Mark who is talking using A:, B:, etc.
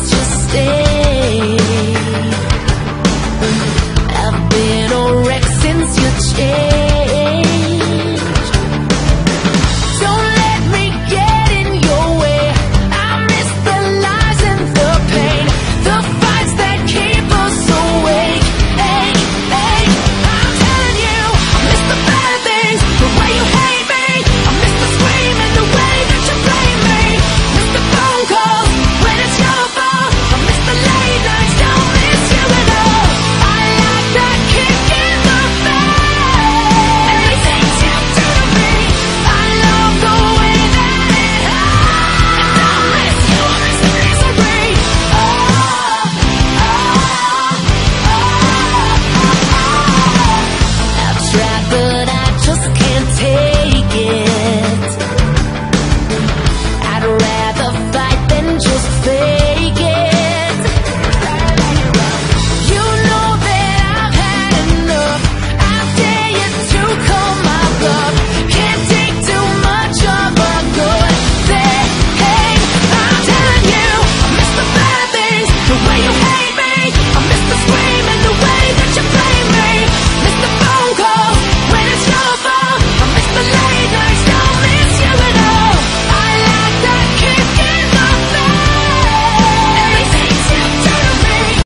A: just stay.